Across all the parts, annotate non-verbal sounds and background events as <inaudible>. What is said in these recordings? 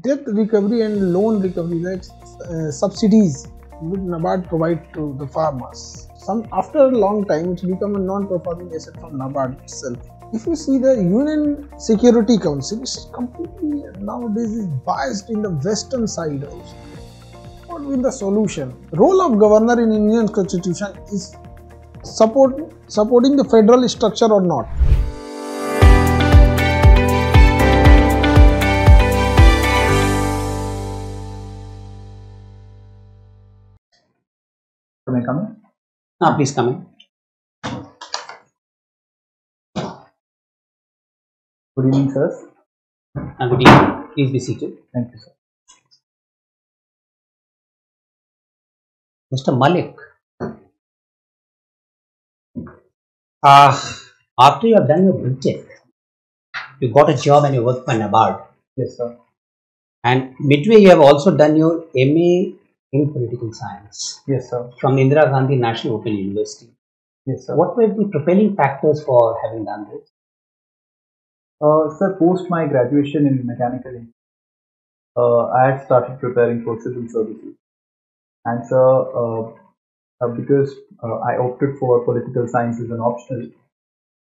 debt recovery and loan recovery, that's uh, subsidies which NABARD provide to the farmers. Some after a long time, it's become a non-performing asset from NABARD itself. If you see the UN Security Council, it's completely nowadays is biased in the western side also. What will the solution? Role of governor in Indian constitution is support supporting the federal structure or not. I come in? Ah, please come in. Good evening, sirs. Ah, good evening. Please be seated. Thank you, sir. Mr. Malik. Uh, after you have done your BTech, you got a job and you worked for NABARD. Yes, sir. And midway, you have also done your MA in Political Science Yes, sir. from Indira Gandhi National Open University. Yes, sir. What were the propelling factors for having done this? Uh, sir, post my graduation in mechanical engineering, uh, I had started preparing for civil services. And sir, uh, uh, because uh, I opted for political science as an optional,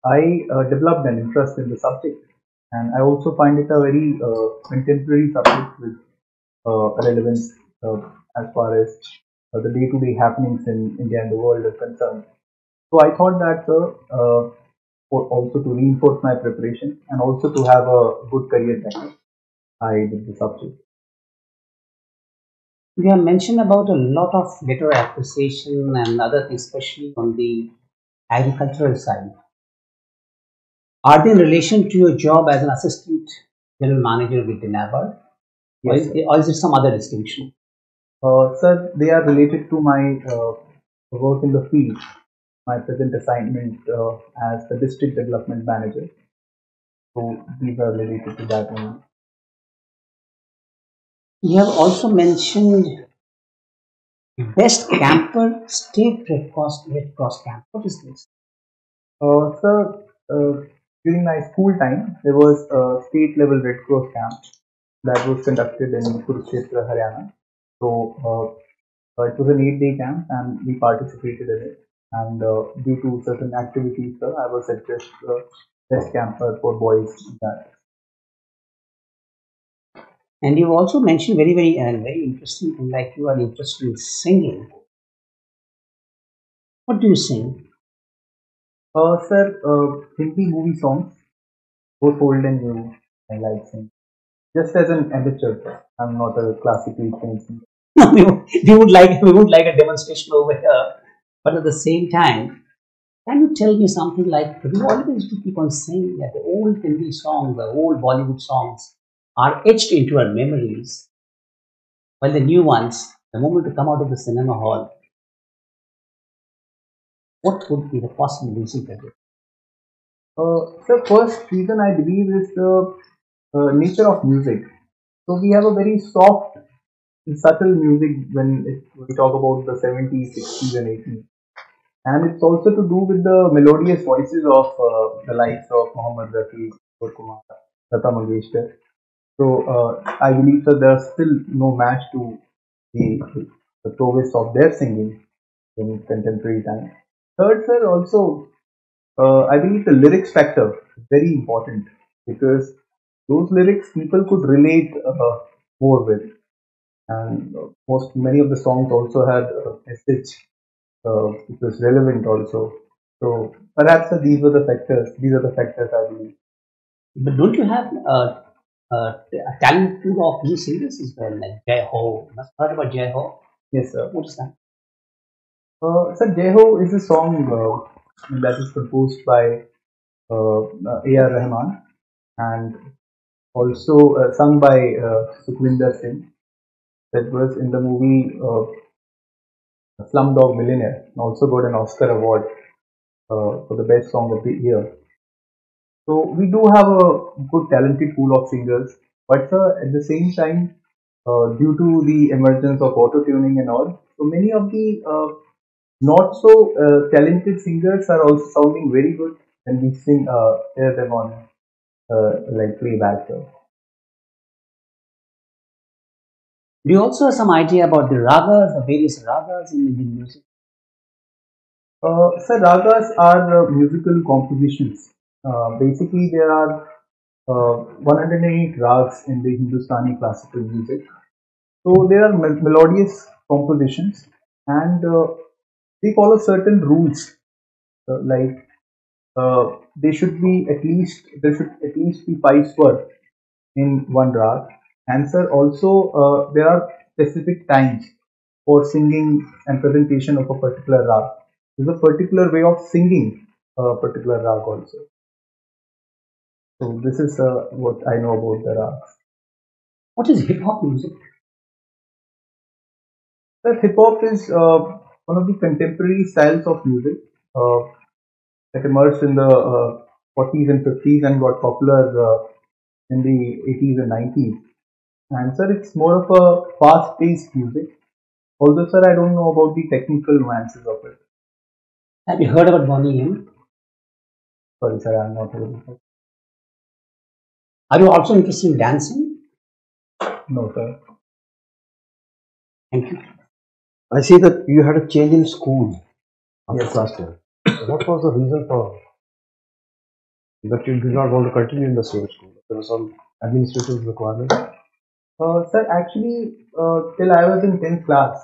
I uh, developed an interest in the subject. And I also find it a very uh, contemporary subject with uh, relevance uh, as far as uh, the day-to-day happenings in India and the world are concerned. So I thought that sir, uh, for also to reinforce my preparation and also to have a good career backup, I did the subject. You have mentioned about a lot of letter appreciation and other things, especially on the agricultural side. Are they in relation to your job as an assistant general manager with the NABARD? Or, Yes, is, or is it some other distinction? Uh, sir, they are related to my uh, work in the field, my present assignment uh, as the district development manager. So these are related to that one. You have also mentioned best camper state Red Cross, Red Cross camp. What is this? Uh, sir, uh, during my school time, there was a state level Red Cross camp that was conducted in Kurukshetra, Haryana. So uh, uh, it was an eight day camp and we participated in it. And uh, due to certain activities, sir, I was addressed uh, best camper for boys. That And you also mentioned very, very, uh, very interesting thing like you are interested in singing. What do you sing? uh, sir, uh, Hindi movie songs, both old and new, I like singing. Just as an amateur, sir. I'm not a classically trained singer. <laughs> we, would, we would like we would like a demonstration over here, but at the same time, can you tell me something like we always used to keep on saying that the old Hindi songs, the old Bollywood songs, are etched into our memories, while the new ones, the moment you come out of the cinema hall, what would be the possible reason for this? Uh, the first reason I believe is the uh, nature of music. So we have a very soft, subtle music when it, we talk about the 70s, 60s, and 80s. And it's also to do with the melodious voices of uh, the likes of Muhammad Rafi, Kumar, Lata Mangeshkar. So uh, I believe that there's still no match to the, the prowess of their singing in contemporary time. Third, sir, also uh, I believe the lyrics factor is very important because those lyrics people could relate uh, more with, and most many of the songs also had a message uh, which was relevant also. So perhaps uh, these were the factors. These are the factors I believe. But don't you have uh, uh, a talent pool of new singers as well, like Jai Ho? You must have heard about Jai Ho. Yes, sir. What is that? Uh, sir, Jai Ho is a song uh, that is composed by uh, uh, A.R. Rahman and also uh, sung by uh, Sukhwinder Singh. That was in the movie uh, Slumdog Millionaire. and Also got an Oscar award uh, for the best song of the year. So we do have a good talented pool of singers, but sir, at the same time, uh, due to the emergence of auto tuning and all, so many of the uh, not so uh, talented singers are also sounding very good when we sing uh, hear them on uh, like playback. So Do you also have some idea about the ragas, the various ragas in Indian music? Uh, so ragas are uh, musical compositions. Uh, basically, there are uh, 108 rags in the Hindustani classical music. So there are me- melodious compositions, and uh, they follow certain rules, uh, like uh, they should be at least there should at least be five swar in one rag. And sir, also uh, there are specific times for singing and presentation of a particular rag. There's a particular way of singing a particular rag also. So this is uh, what I know about the rags. What is hip hop music? Hip hop is uh, one of the contemporary styles of music uh, that emerged in the uh, 40s and 50s and got popular uh, in the 80s and 90s. And sir, it's more of a fast-paced music. Although, sir, I don't know about the technical nuances of it. Have you heard about Boney M? Sorry, sir, I'm not able to. Are you also interested in dancing? No, sir. Thank you. I see that you had a change in school Yes. last year. What was the reason for that you did not want to continue in the same school? There was some administrative requirement. Uh, sir, actually, uh, till I was in 10th class,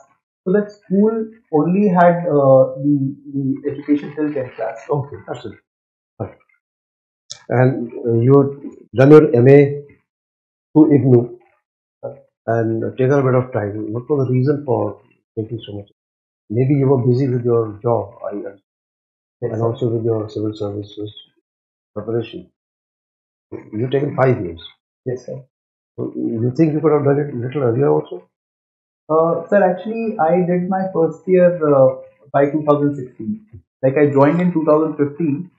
so that school only had uh, the, the education till 10th class. Okay, that's it. And uh, you done your MA through IGNOU and take a bit of time. What was the reason for taking so much? Maybe you were busy with your job I, and also with your civil services preparation. You've taken five years. Yes, sir. So you think you could have done it a little earlier also? Uh, sir, actually, I did my first year uh, by 2016. Like I joined in 2015,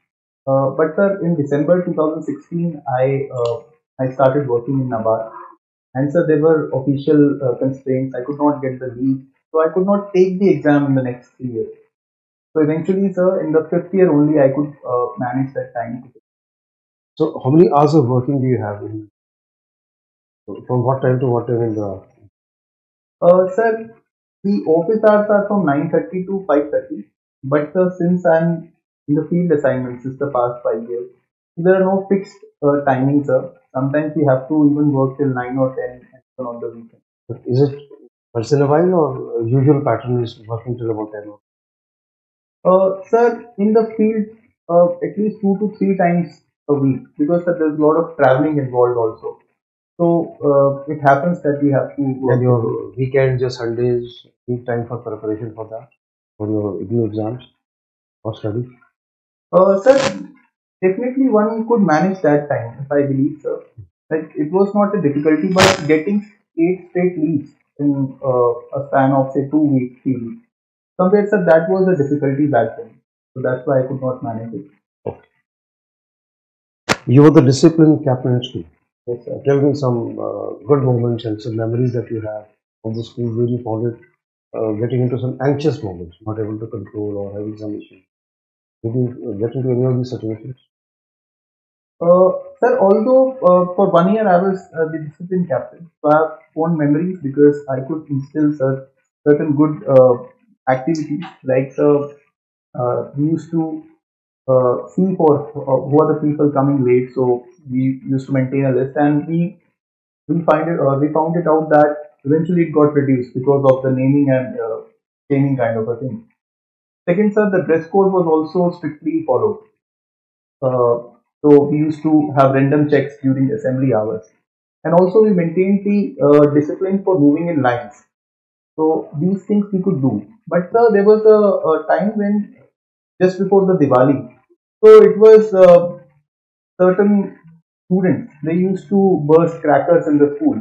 uh, but sir, in December 2016, I uh, I started working in NABARD, and sir, there were official uh, constraints. I could not get the leave, so I could not take the exam in the next three years. So eventually, sir, in the fifth year only, I could uh, manage that time. So how many hours of working do you have in from what time to what time in the Uh, sir, the office hours are from 9:30 to 5:30. But sir, since I'm in the field assignments since the past five years, there are no fixed uh, timings, sir. Sometimes we have to even work till 9 or 10 and even on the weekend. is it once in a while or usual pattern is working till about 10? Uh, sir, in the field, uh, at least two to three times a week because sir, there's a lot of traveling involved also. So uh, it happens that we have to. And your weekends, your Sundays, need time for preparation for that, for your IGNOU exams or study? Uh, sir, definitely one could manage that time, if I believe, sir. Like it was not a difficulty, but getting eight straight leaves in uh, a span of say two weeks, three weeks. Somewhere, sir, that was a difficulty back then. So that's why I could not manage it. Okay. You were the disciplined captain at school. Sir. Tell me some uh, good moments and some memories that you have of the school where you found it uh, getting into some anxious moments, not able to control or having some issues. Did you uh, get into any of these situations? Uh, sir, although uh, for one year I was uh, the discipline captain, so I have fond memories because I could instill cer- certain good uh, activities. Like, sir, uh, we used to uh, see for uh, who are the people coming late, so we used to maintain a list, and we we find it uh, we found it out that eventually it got reduced because of the naming and uh, kind of a thing. Second, sir, the dress code was also strictly followed. Uh, so we used to have random checks during assembly hours. And also we maintained the uh, discipline for moving in lines. So these things we could do. But sir, there was a, a time when just before the Diwali, so it was uh, certain students they used to burst crackers in the school.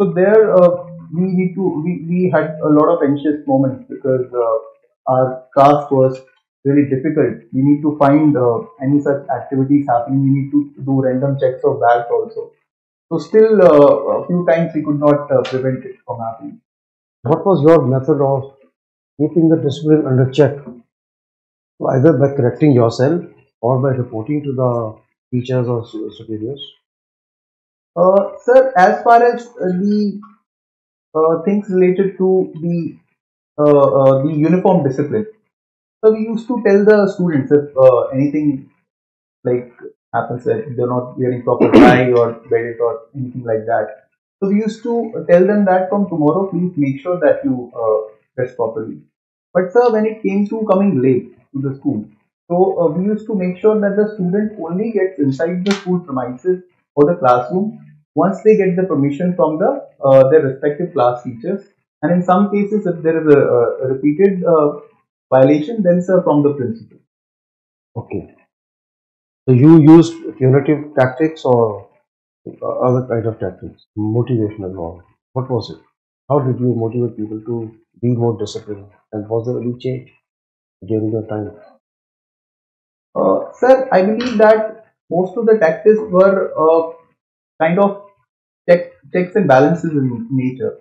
So there uh, we need to we, we had a lot of anxious moments because uh, our task was really difficult. We need to find uh, any such activities happening. We need to do random checks of bags also. So still uh, a few times we could not prevent it from happening. What was your method of keeping the discipline under check? Either by correcting yourself or by reporting to the teachers or su- superiors? Uh, sir, as far as uh, the uh, things related to the uh, uh, the uniform discipline. So we used to tell the students if uh, anything like happens that they're not wearing proper <coughs> tie or belt or anything like that. So we used to tell them that from tomorrow, please make sure that you uh, dress properly. But sir, when it came to coming late to the school, so uh, we used to make sure that the student only gets inside the school premises or the classroom once they get the permission from the uh, their respective class teachers. And in some cases, if there is a, a repeated uh, violation, then sir from the principal. Okay. So you used punitive tactics or other kind of tactics, motivational or what was it? How did you motivate people to be more disciplined? And was there any change during your time? Sir, I believe that most of the tactics were uh, kind of check, checks and balances in nature.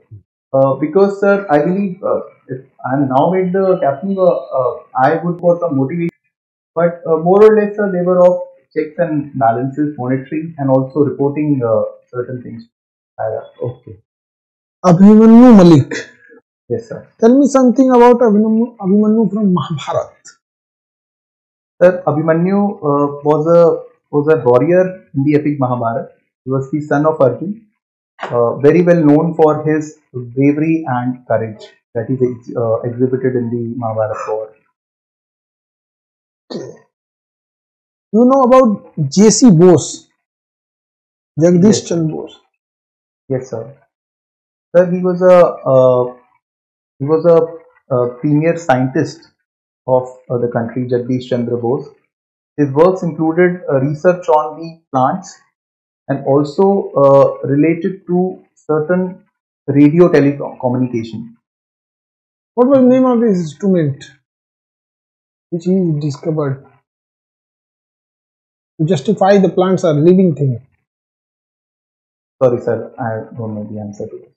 Uh, because, sir, I believe uh, if I'm now made the captain, uh, uh, I would for some motivation. But uh, more or less, sir, they were of checks and balances, monitoring, and also reporting uh, certain things. Okay. Abhimanyu Malik. yes, sir. Tell me something about Abhimanyu, Abhimanyu from Mahabharat. Sir, Abhimanyu uh, was a was a warrior in the epic Mahabharata. He was the son of Arjun, uh, very well known for his bravery and courage that is ex- uh, exhibited in the Mahabharata war. You know about J.C. Bose, Jagdish Yes. Chandra Bose. Yes, sir. Sir, he was a uh, he was a, uh premier scientist of uh, the country, Jagdish Chandra Bose. His works included uh, research on the plants and also uh, related to certain radio telecommunication. What was the name of his instrument which he discovered to justify the plants are living thing? Sorry, sir, I don't know the answer to this.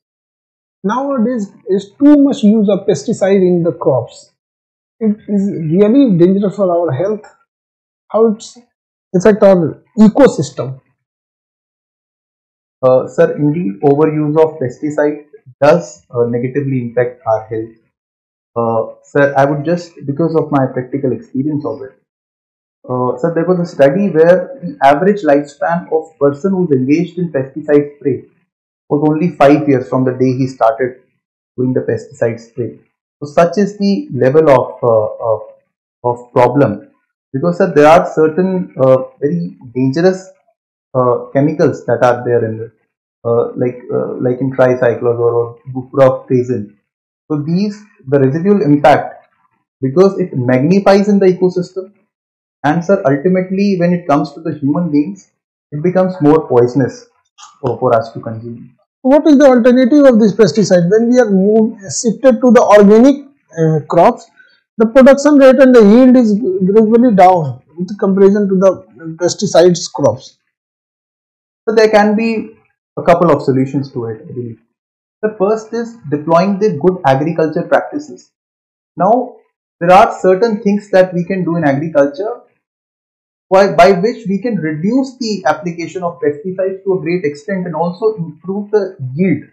Nowadays, is too much use of pesticide in the crops. It is really dangerous for our health. How it's affect our ecosystem. Uh, sir, indeed, overuse of pesticide does uh, negatively impact our health. Uh, sir, I would just, because of my practical experience of it, uh, sir, there was a study where the average lifespan of person who's engaged in pesticide spray was only five years from the day he started doing the pesticide spray. So, such is the level of uh, of, of problem because there are certain uh, very dangerous uh, chemicals that are there in it, uh, like uh, like in tricyclazole or buprofezin. So these the residual impact because it magnifies in the ecosystem, and sir ultimately when it comes to the human beings, it becomes more poisonous for, for us to consume. What is the alternative of this pesticide? When we are moved, shifted to the organic uh, crops, the production rate and the yield is gradually down with comparison to the pesticides crops. So there can be a couple of solutions to it, I believe. The first is deploying the good agriculture practices. Now, there are certain things that we can do in agriculture by, which we can reduce the application of pesticides to a great extent and also improve the yield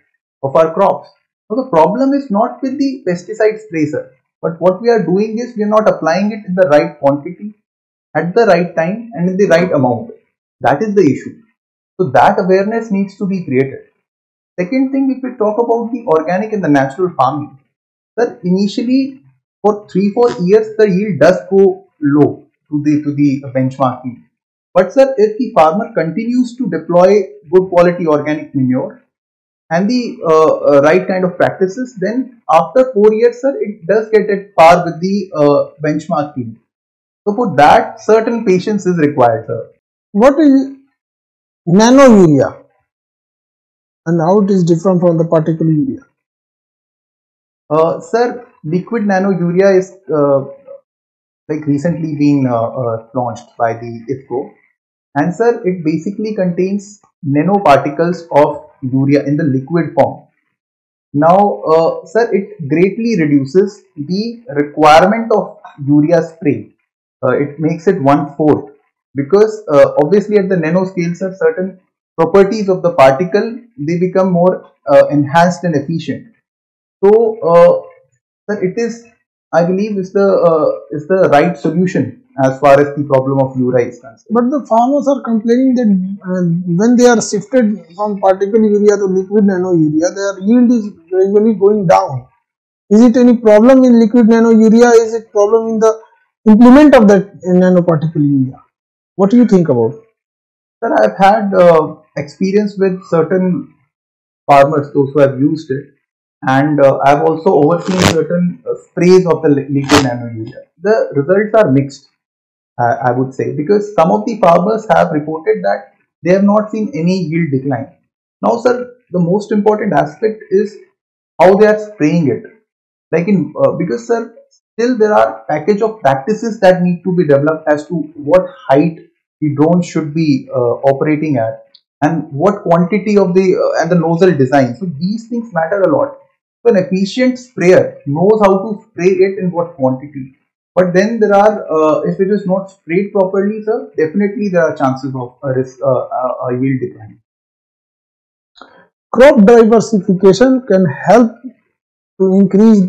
of our crops. Now, the problem is not with the pesticide sir, but what we are doing is we are not applying it in the right quantity, at the right time, and in the right amount. That is the issue. So that awareness needs to be created. Second thing, if we talk about the organic and the natural farming, that initially for three four years the yield does go low to the to the benchmark yield. But sir, if the farmer continues to deploy good quality organic manure and the uh, uh, right kind of practices, then after four years, sir, it does get at par with the uh, benchmark yield. So for that, certain patience is required, sir. What is nano urea and how it is different from the particle urea? Uh, sir, liquid nano urea is uh, like recently been uh, uh, launched by the IFFCO, and sir, it basically contains nanoparticles of urea in the liquid form. Now, uh, sir, it greatly reduces the requirement of urea spray. Uh, it makes it one fourth because uh, obviously at the nano scale, sir, certain properties of the particle, they become more uh, enhanced and efficient. So, sir, it is, I believe, is the uh, is the right solution as far as the problem of urea is concerned. But the farmers are complaining that uh, when they are shifted from particle urea to liquid nano urea, their yield is gradually going down. Is it any problem in liquid nano urea? Is it problem in the implement of that nanoparticle urea? What do you think about? Sir, I've had uh, experience with certain farmers, those who have used it, and uh, I've also overseen certain uh, sprays of the li- liquid nano urea. The results are mixed, uh, I would say, because some of the farmers have reported that they have not seen any yield decline. Now, sir, the most important aspect is how they are spraying it. Like in uh, because sir, still there are package of practices that need to be developed as to what height the drone should be uh, operating at and what quantity of the uh, and the nozzle design. So these things matter a lot. So an efficient sprayer knows how to spray it in what quantity. But then there are, uh, if it is not sprayed properly, sir, definitely there are chances of a risk, uh, a a yield decline. Crop diversification can help to increase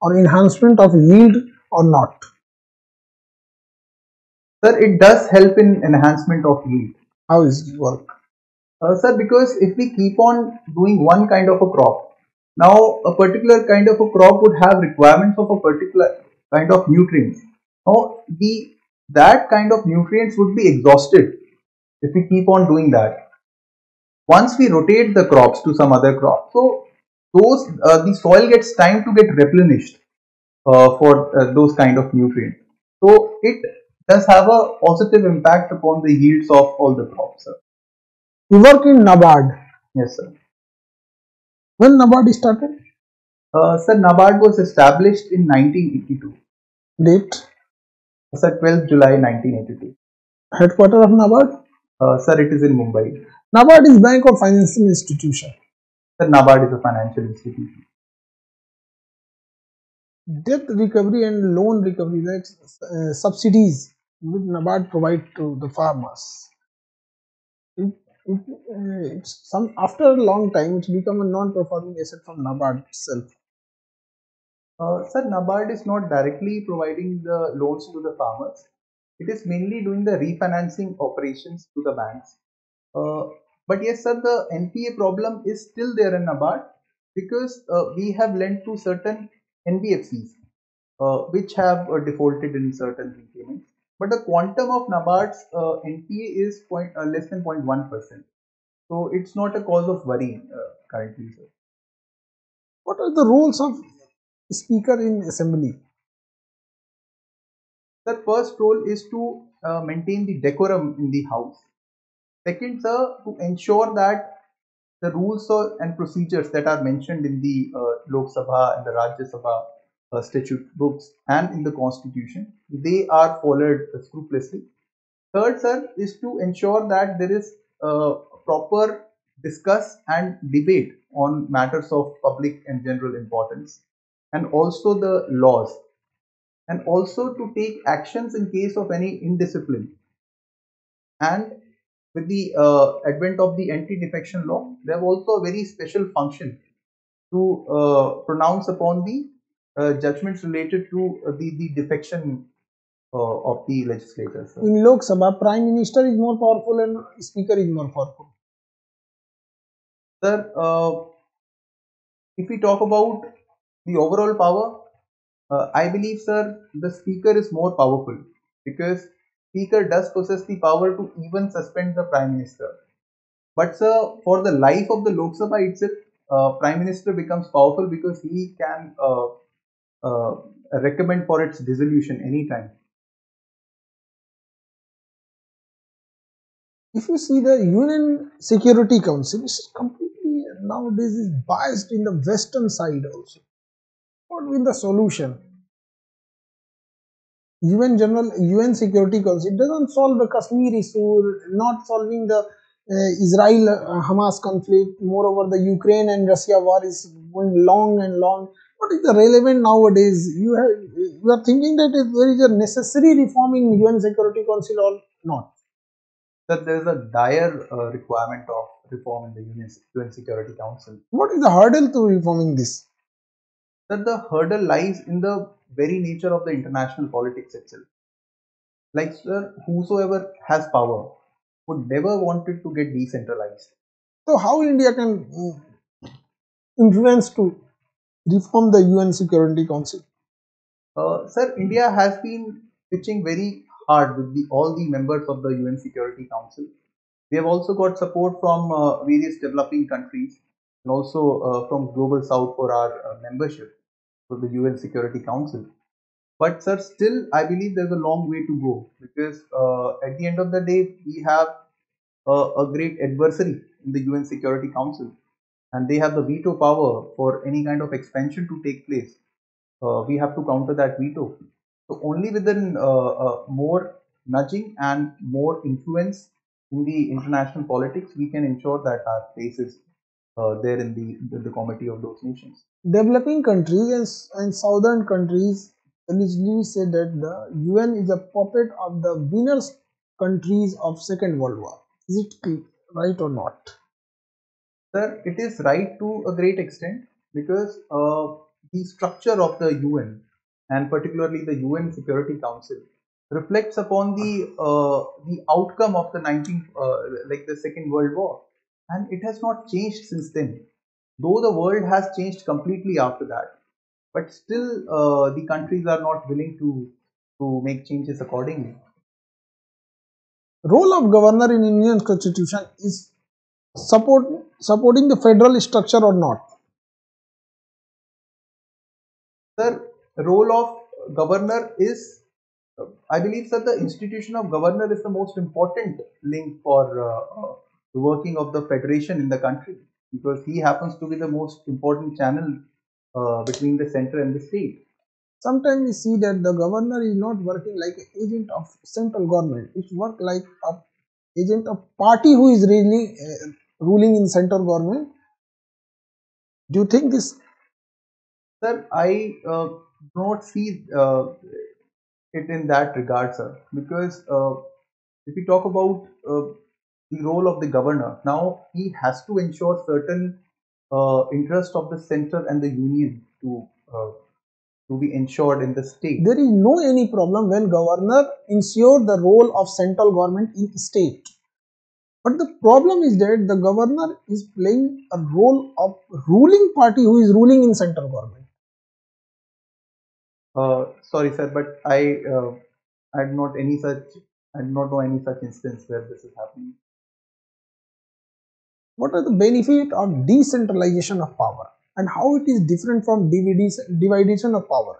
or enhancement of yield or not. Sir, it does help in enhancement of yield. How is it work? Uh, sir, because if we keep on doing one kind of a crop, now a particular kind of a crop would have requirements of a particular kind of nutrients. Now, the that kind of nutrients would be exhausted if we keep on doing that. Once we rotate the crops to some other crop, so those uh, the soil gets time to get replenished uh, for uh, those kind of nutrients. So it does have a positive impact upon the yields of all the crops. Sir. You work in NABARD. Yes, sir. When NABARD started? Uh, sir, NABARD was established in 1982. Date? Sir, 12 July 1982. Headquarter of NABARD? Uh, sir, it is in Mumbai. NABARD is bank or financial institution. Sir, NABARD is a financial institution. Debt recovery and loan recovery, like uh, subsidies which NABARD provide to the farmers. It, it, it's some after a long time, it's become a non-performing asset from NABARD itself. Uh, sir, NABARD is not directly providing the loans to the farmers. It is mainly doing the refinancing operations to the banks. Uh, but yes, sir, the NPA problem is still there in NABARD because uh, we have lent to certain NBFCs uh, which have uh, defaulted in certain repayments. But the quantum of NABARD's uh, NPA is point, uh, less than 0.1%. So it's not a cause of worry uh, currently, sir. What are the roles of speaker in assembly? The first role is to uh, maintain the decorum in the house. Second, sir, to ensure that the rules or, and procedures that are mentioned in the uh, Lok Sabha and the Rajya Sabha uh, statute books and in the constitution, they are followed scrupulously. Third, sir, is to ensure that there is proper discuss and debate on matters of public and general importance and also the laws and also to take actions in case of any indiscipline. And with the uh, advent of the anti-defection law, they have also a very special function to uh, pronounce upon the judgments related to uh, the, the defection uh, of the legislators. In Lok Sabha, Prime Minister is more powerful and Speaker is more powerful. Sir, uh, if we talk about the overall power, uh, I believe, sir, the speaker is more powerful because speaker does possess the power to even suspend the prime minister. But sir, for the life of the Lok Sabha itself, uh, prime minister becomes powerful because he can uh, uh, recommend for its dissolution anytime. If you see the UN Security Council, it's completely nowadays is biased in the western side also. What will the solution? UN General UN Security Council doesn't solve the Kashmir issue, not solving the uh, Israel uh, Hamas conflict. Moreover, the Ukraine and Russia war is going long and long. What is the relevant nowadays? You have you are thinking that there is a necessary reform in UN Security Council or not? That there is a dire uh, requirement of reform in the UN, UN Security Council. What is the hurdle to reforming this? That the hurdle lies in the very nature of the international politics itself. Like, sir, whosoever has power would never want it to get decentralized. So how India can mm, influence to reform the UN Security Council? Uh, sir, India has been pitching very hard with the, all the members of the UN Security Council. We have also got support from uh, various developing countries and also uh, from Global South for our uh, membership for the UN Security Council. But sir, still I believe there's a long way to go because uh, at the end of the day we have a great adversary in the UN Security Council and they have the veto power for any kind of expansion to take place. Uh, we have to counter that veto. So only within uh, uh, more nudging and more influence in the international politics, we can ensure that our place is uh, there in the, the committee of those nations. Developing countries and, and southern countries allegedly say that the UN is a puppet of the winners countries of Second World War. Is it right or not? Sir, it is right to a great extent because uh, the structure of the UN and particularly the UN Security Council reflects upon the uh, the outcome of the 19 uh, like the Second World War, and it has not changed since then. Though the world has changed completely after that, but still uh, the countries are not willing to to make changes accordingly. Role of governor in Indian constitution is support supporting the federal structure or not. Sir, role of governor is, I believe, sir, the institution of governor is the most important link for uh, the working of the federation in the country because he happens to be the most important channel uh, between the center and the state. Sometimes we see that the governor is not working like an agent of central government. It work like a agent of party who is really uh, ruling in central government. Do you think this? Sir, I uh, not see uh, it in that regard, sir, because uh, if we talk about uh, the role of the governor, now he has to ensure certain uh, interest of the center and the union to uh, to be ensured in the state. There is no any problem when governor ensure the role of central government in state. But the problem is that the governor is playing a role of ruling party who is ruling in central government. Uh, sorry, sir, but I uh, I do not any such I do not know any such instance where this is happening. What are the benefit of decentralization of power and how it is different from division of power?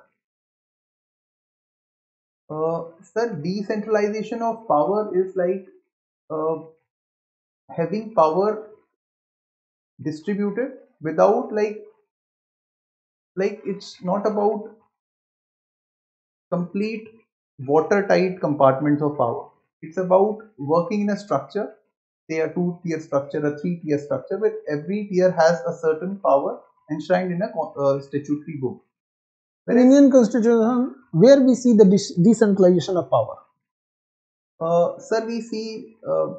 Uh, sir, decentralization of power is like uh, having power distributed without like like it's not about complete watertight compartments of power. It's about working in a structure, say a two tier structure, a three tier structure, where every tier has a certain power enshrined in a uh, statutory book. In Indian constitution, where we see the de decentralization of power? Uh, sir, we see uh,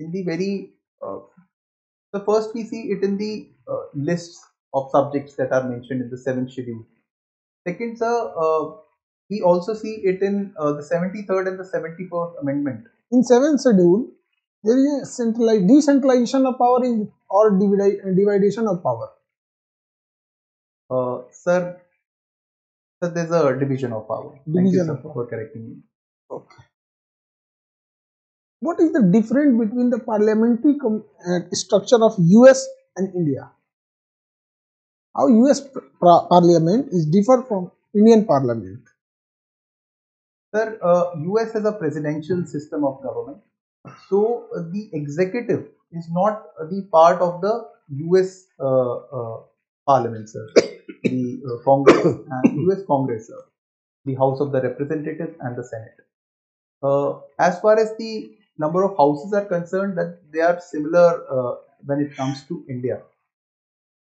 in the very, uh, the first we see it in the uh, lists of subjects that are mentioned in the seventh schedule. Second, sir, uh, we also see it in uh, the 73rd and the 74th amendment. In 7th schedule, there is a centralized decentralization of power is or dividation of power. Uh, sir, sir, there's a division of power. Division Thank of power. for correcting me. Okay. What is the difference between the parliamentary uh, structure of US and India? How US parliament is different from Indian parliament? Sir, uh, US has a presidential system of government. So uh, the executive is not the part of the US uh, uh, parliament, sir. the uh, Congress and <coughs> US Congress, sir. The House of the Representatives and the Senate. Uh, as far as the number of houses are concerned, that they are similar when it comes to India.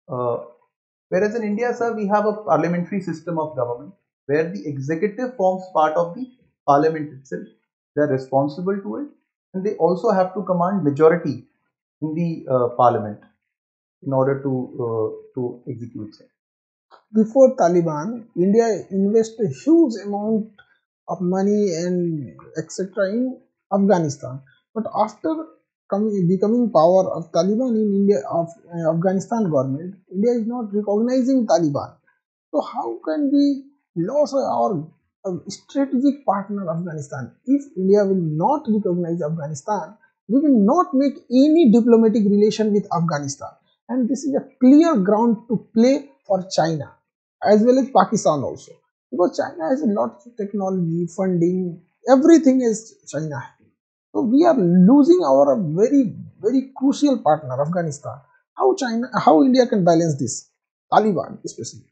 whereas in India, sir, we have a parliamentary system of government where the executive forms part of the parliament itself. They are responsible to it and they also have to command majority in the uh, parliament in order to uh, to execute it. Before Taliban, India invested a huge amount of money and etc. in Afghanistan. But after coming, becoming power of Taliban in India of uh, Afghanistan government, India is not recognizing Taliban. So how can we lose our uh, strategic partner Afghanistan? If India will not recognize Afghanistan, we will not make any diplomatic relation with Afghanistan. And this is a clear ground to play for China as well as Pakistan also. Because China has a lot of technology, funding, everything is China. So we are losing our very, very crucial partner, Afghanistan. How China, how India can balance this? Taliban especially.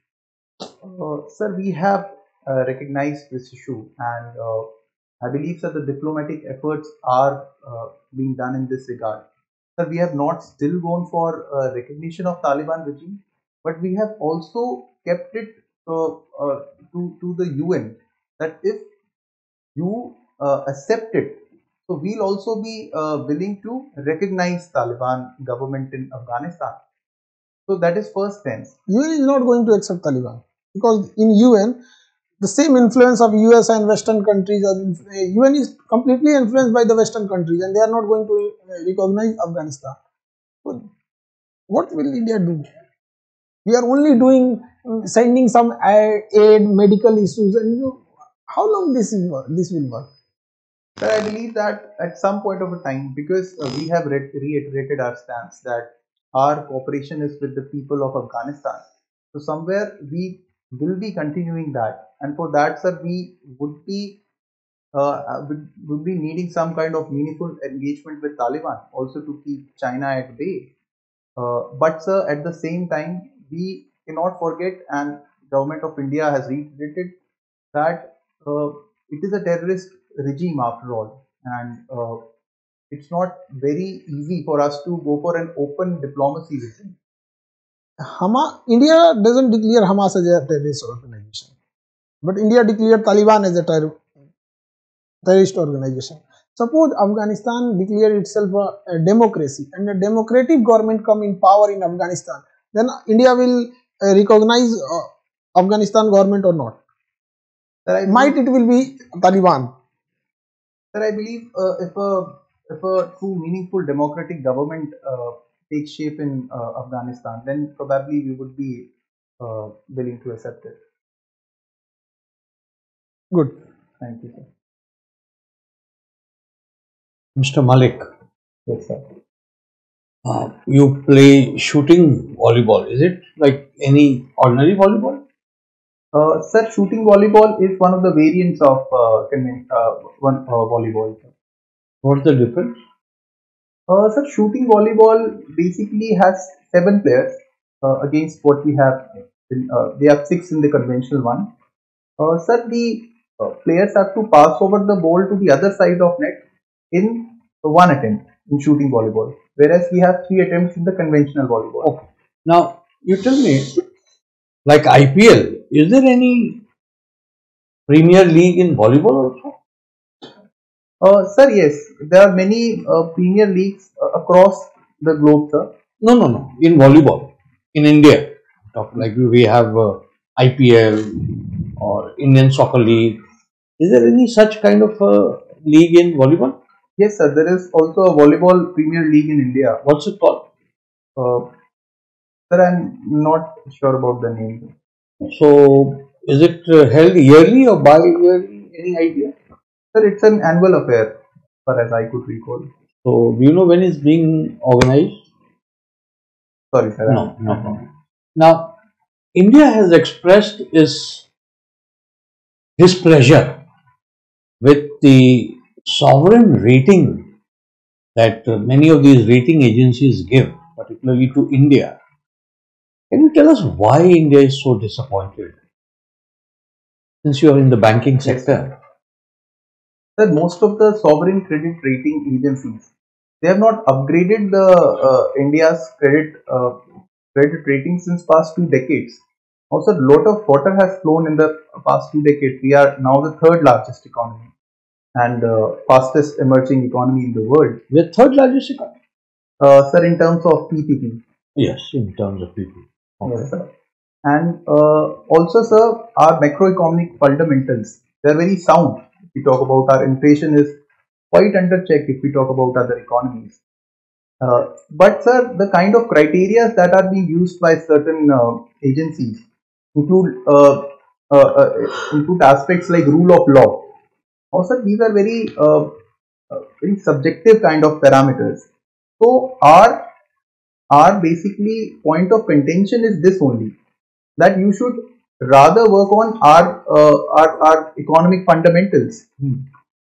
Uh, sir, we have uh, recognized this issue, and uh, I believe that the diplomatic efforts are uh, being done in this regard. Sir, we have not still gone for uh, recognition of Taliban regime, but we have also kept it uh, to to the UN that if you accept it, so we'll also be willing to recognize Taliban government in Afghanistan. So that is first tense. UN is not going to accept Taliban because in UN the same influence of US and Western countries are UN is completely influenced by the Western countries and they are not going to uh, recognize Afghanistan. So what will India do? We are only doing uh, sending some aid, medical issues, and you how long this is this will work? But I believe that at some point of a time, because uh, we have re reiterated our stance that our cooperation is with the people of Afghanistan. So somewhere we will be continuing that and for that sir we would be uh, uh, would, would be needing some kind of meaningful engagement with Taliban also to keep China at bay uh, but sir at the same time we cannot forget and government of India has reiterated that uh, it is a terrorist regime after all and uh, it's not very easy for us to go for an open diplomacy with Hamas, India doesn't declare Hamas as a terrorist organization, but India declared Taliban as a ter terrorist organization. Suppose Afghanistan declare itself a, a, democracy and a democratic government come in power in Afghanistan, then India will uh, recognize uh, Afghanistan government or not. Might it will be Taliban. Sir, I believe uh, if a if a true meaningful democratic government uh, takes shape in uh, Afghanistan, then probably we would be uh, willing to accept it. Good. Thank you, sir. Mr. Malik. Yes, sir. Uh, you play shooting volleyball. Is it like any ordinary volleyball? Uh, sir, shooting volleyball is one of the variants of uh, uh one uh, volleyball. What's the difference? Uh, sir, shooting volleyball basically has seven players uh, against what we have. In, we have six in the conventional one. Uh, sir, the uh, players have to pass over the ball to the other side of net in one attempt in shooting volleyball, whereas we have three attempts in the conventional volleyball. Okay. Now, you tell me, like IPL, is there any Premier League in volleyball also? Uh, sir, yes, there are many uh, premier leagues uh, across the globe, sir. No, no, no. In volleyball, in India, like we have uh, IPL or Indian Soccer League. Is there any such kind of uh, league in volleyball? Yes, sir. There is also a volleyball Premier League in India. What's it called? Sir, I'm not sure about the name. So, is it uh, held yearly or bi-yearly? Any idea? Sir, it's an annual affair, as far as I could recall. So, do you know when it's being organized? Sorry, sir. No, no problem. Now, India has expressed its displeasure with the sovereign rating that uh, many of these rating agencies give, particularly to India. You tell us why India is so disappointed? Since you are in the banking sector. That most of the sovereign credit rating agencies they have not upgraded the uh, India's credit uh, credit rating since past two decades. Also, a lot of water has flown in the past two decades. We are now the third largest economy. and uh, fastest emerging economy in the world. We're third largest economy. Uh, sir, in terms of PPP. Yes, in terms of people. Yes, sir. And uh, also, sir, our macroeconomic fundamentals, they're very sound. If we talk about our inflation is quite under check if we talk about other economies. Uh, but, sir, the kind of criteria that are being used by certain uh, agencies include uh, uh, uh, include aspects like rule of law. Also, these are very very subjective kind of parameters. So, our our basically point of contention is this only that you should rather work on our uh, our, our economic fundamentals.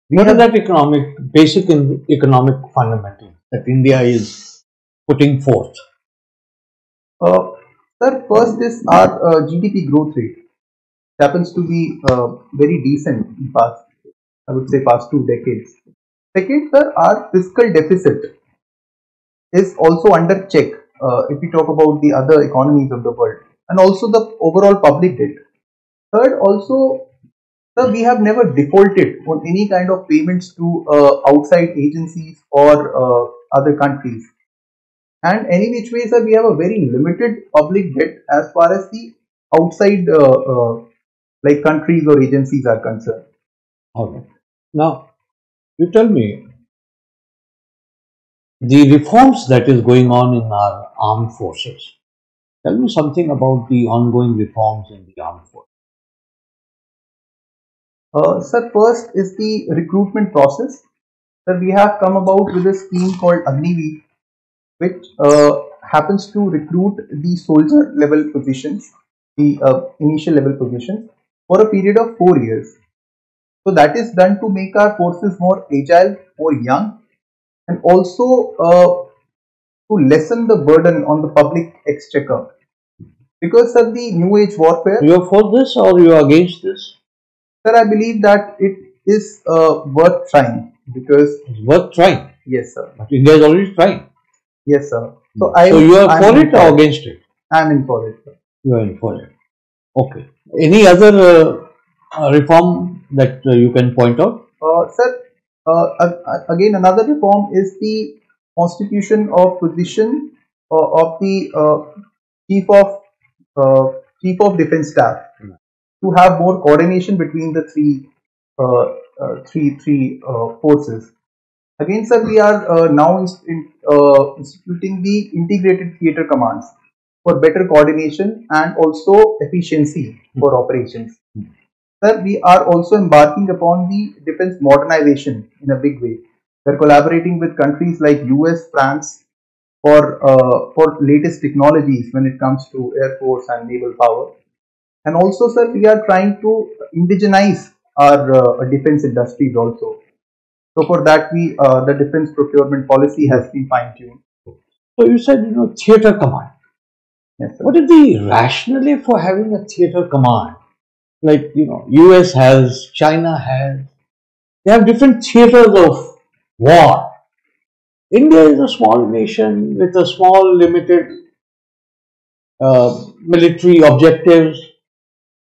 What is have- that economic, basic in, economic fundamental that India is putting forth? Uh, sir, first is our uh, GDP growth rate. It happens to be uh, very decent in past, I would say, past two decades. Second, sir, our fiscal deficit is also under check uh, if we talk about the other economies of the world, and also the overall public debt. Third, also, sir, we have never defaulted on any kind of payments to uh, outside agencies or uh, other countries. And any which way, sir, we have a very limited public debt as far as the outside, uh, uh, like countries or agencies are concerned. Okay. Now, you tell me the reforms that is going on in our armed forces. Tell me something about the ongoing reforms in the armed forces. Uh, sir, first is the recruitment process. Sir, we have come about with a scheme called Agniveer, which uh, happens to recruit the soldier level positions, the uh, initial level positions, for a period of four years. So that is done to make our forces more agile, more young, and also uh, to lessen the burden on the public exchequer. Because of the new age warfare, You are for this or you are against this? sir, I believe that it is uh, worth trying because It's worth trying. yes, sir, But India is already trying. yes, sir. So I, so you are I'm for it or against it? I'm in for it. Sir. You are in for it. Okay. Any other uh, reform that uh, you can point out? Uh, sir, again, another reform is the constitution of position uh, of the uh, chief of uh, chief of defense staff to have more coordination between the three uh, uh, three three uh, forces. Again, sir, we are uh, now inst- in, uh, instituting the integrated theater commands for better coordination and also efficiency for operations. Sir, we are also embarking upon the defense modernization in a big way. We're collaborating with countries like US, France for uh, for latest technologies when it comes to air force and naval power. And also, sir, we are trying to indigenize our uh, defense industries also. So for that, we uh, the defense procurement policy has been fine tuned. So you said, you know, theatre command. Yes, sir. What is the rationale for having a theatre command? Like, you know, US has, China has, they have different theatres of war. India is a small nation with a small, limited uh, military objectives.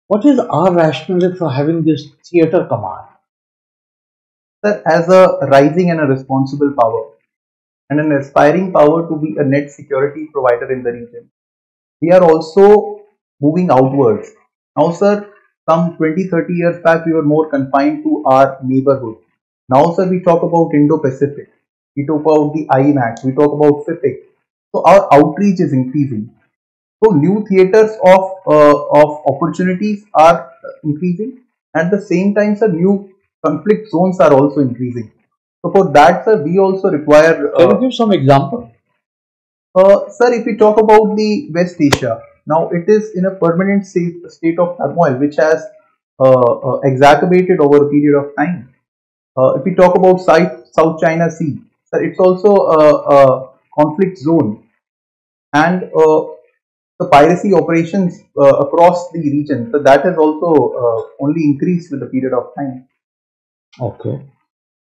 What is our rationale for having this theatre command? Sir, as a rising and a responsible power and an aspiring power to be a net security provider in the region, we are also moving outwards. Now, sir, some 20 30 years back, we were more confined to our neighborhood. Now, sir, we talk about Indo Pacific, we talk about the IMEC, we talk about FIPIC. So, our outreach is increasing. So, new theaters of, uh, of opportunities are uh, increasing. At the same time, sir, new conflict zones are also increasing. So for that, sir, we also require, Can you uh, give some example? uh, sir, if we talk about the West Asia, now it is in a permanent state, state of turmoil, which has uh, uh, exacerbated over a period of time. Uh, if we talk about South, China Sea, it's also a, a conflict zone, and uh, the piracy operations across the region, so that has also only increased with the period of time. Okay.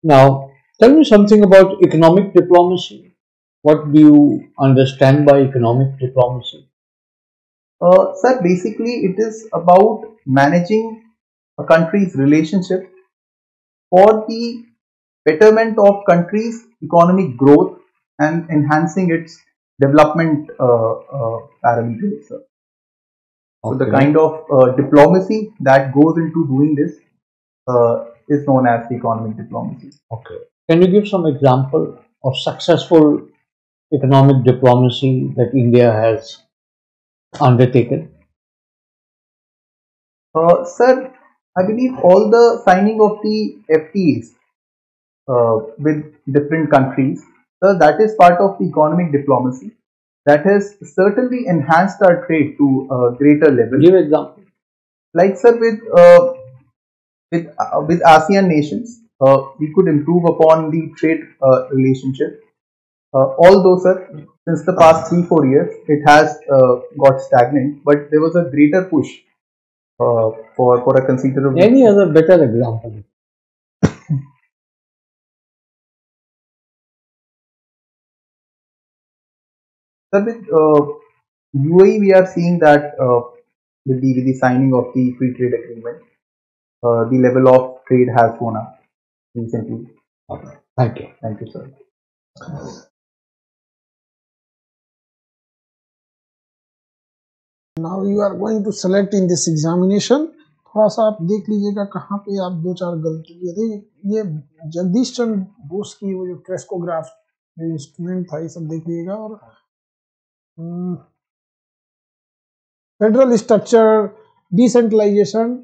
Now, tell me something about economic diplomacy. What do you understand by economic diplomacy? Uh, sir, basically, it is about managing a country's relationship for the betterment of country's economic growth and enhancing its development uh, uh, parameters. sir. So the kind of uh, diplomacy that goes into doing this uh, is known as the economic diplomacy. Okay. Can you give some example of successful economic diplomacy that India has undertaken? Uh, sir, I believe all the signing of the FTAs uh, with different countries, sir, that is part of the economic diplomacy that has certainly enhanced our trade to a greater level. Give example. Like sir, with uh, with uh, with ASEAN nations, uh, we could improve upon the trade uh, relationship. Uh, although, sir, since the past three four years, it has uh, got stagnant, but there was a greater push uh, for for a considerable. Any other better example? Sir, with uh, UAE, we are seeing that uh, with the with the signing of the free trade agreement, uh, the level of trade has gone up recently. Okay. Thank you. Thank you, sir. Now you are going to select in this examination थोड़ा सा आप देख लीजिएगा कहाँ पे आप दो चार गलती किए थे। ये जगदीश चंद्र बोस की वो जो क्रेस्कोग्राफ जो इंस्ट्रूमेंट था, ये सब देखिएगा और फेडरल स्ट्रक्चर डिसेंट्रलाइजेशन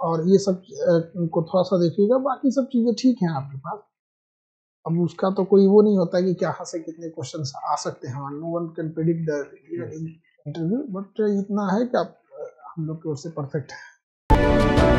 और ये सबको थोड़ा सा देखिएगा। बाकी सब चीज़ें ठीक हैं आपके पास। अब उसका तो कोई वो नहीं होता कि क्या से कितने क्वेश्चन आ सकते हैं। No one can predict interview but इतना है कि आप हम लोग की ओर से परफेक्ट है।